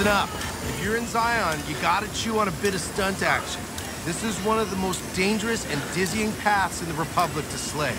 Listen up. If you're in Zion, you gotta chew on a bit of stunt action. This is one of the most dangerous and dizzying paths in the Republic to slay.